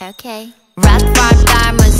Okay. Rock, rock, diamonds